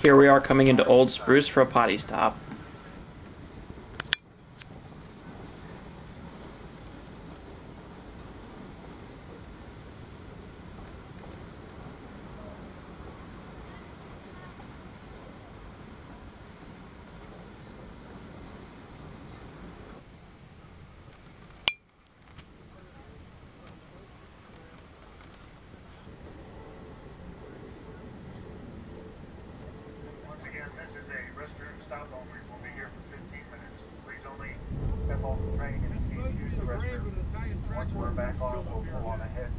Here we are coming into Old Spruce for a potty stop. Hold the train and teach you the restroom. Once we're back on, we'll pull on ahead.